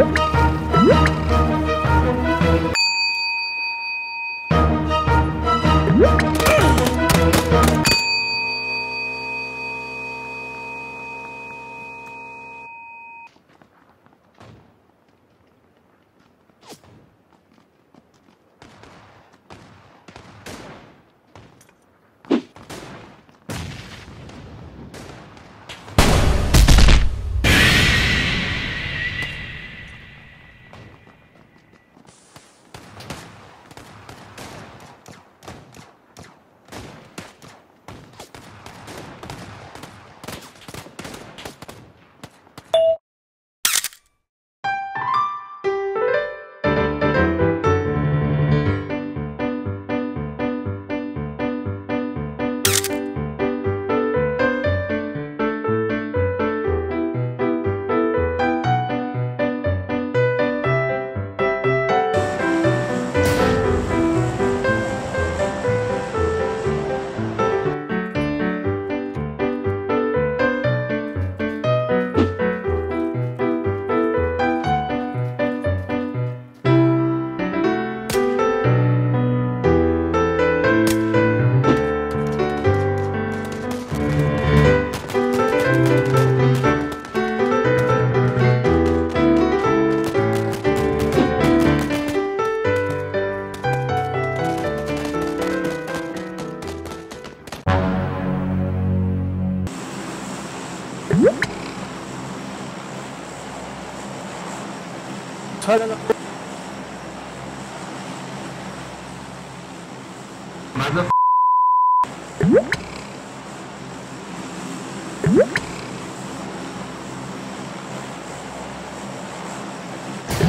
촬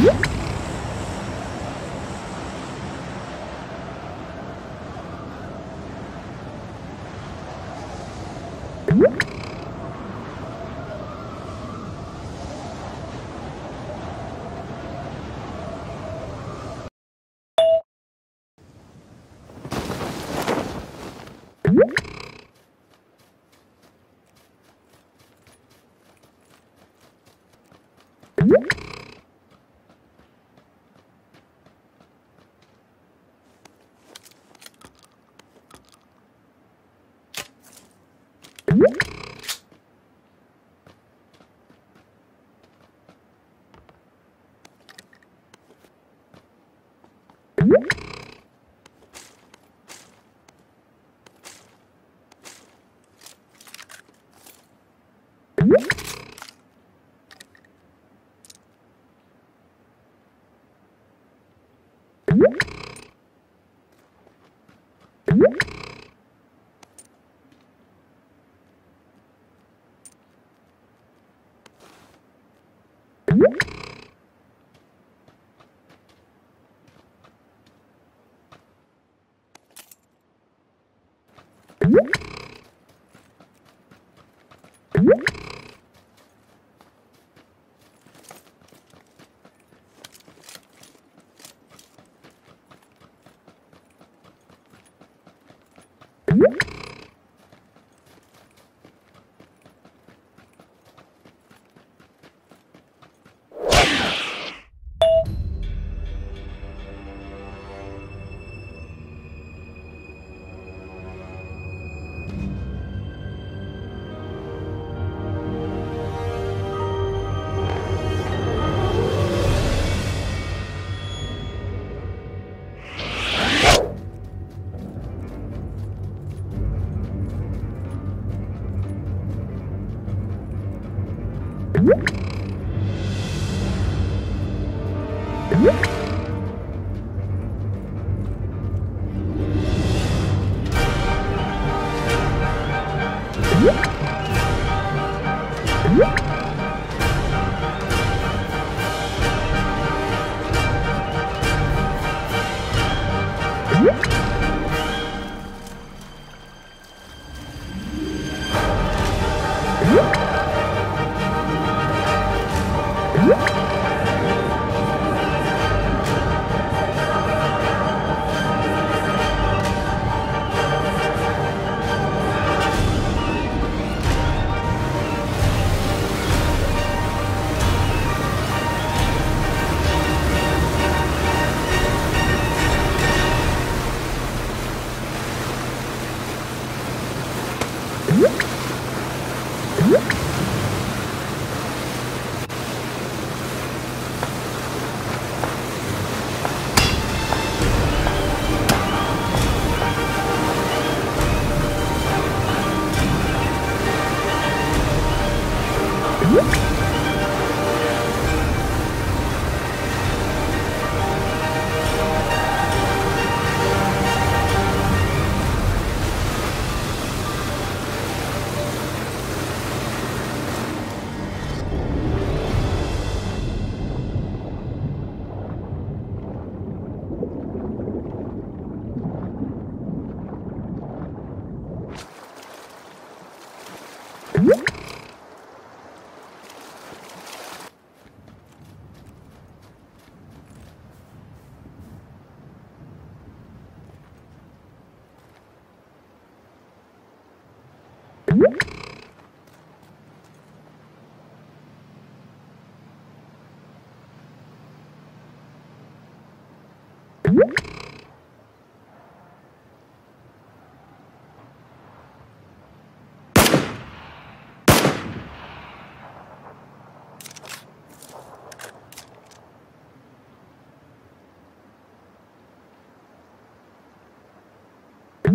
음? Thank you.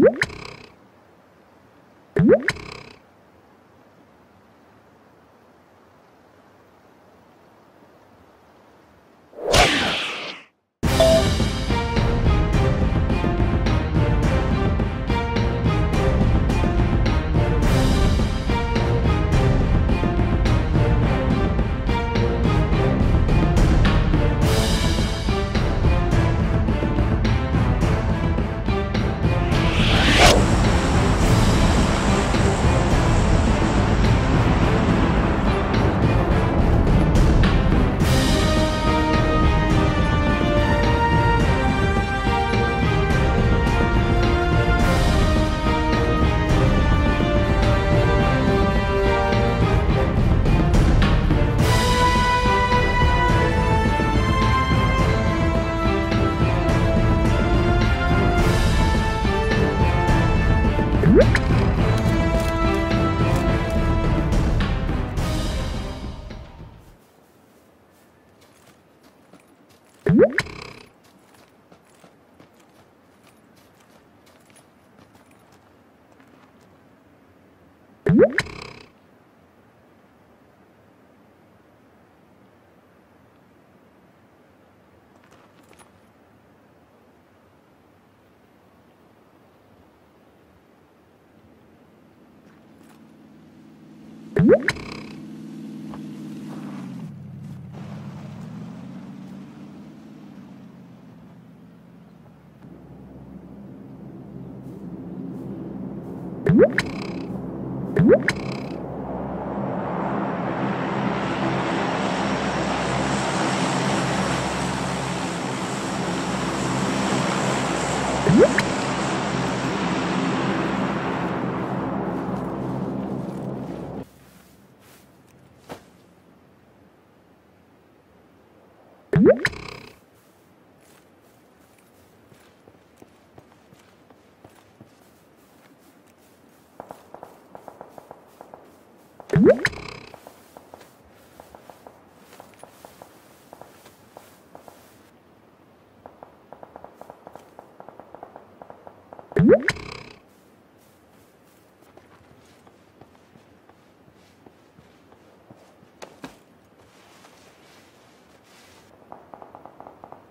you Whoop!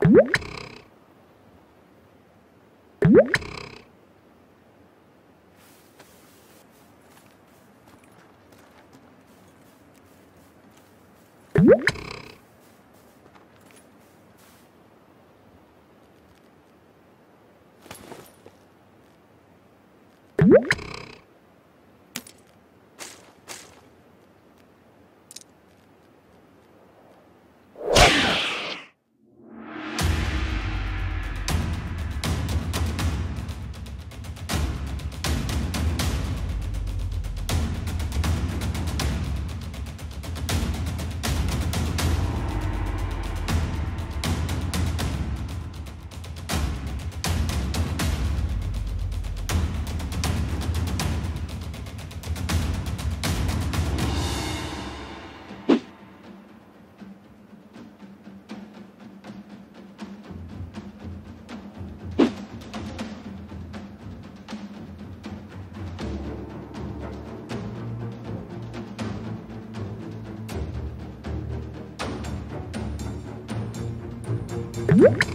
Thank you. Thank you.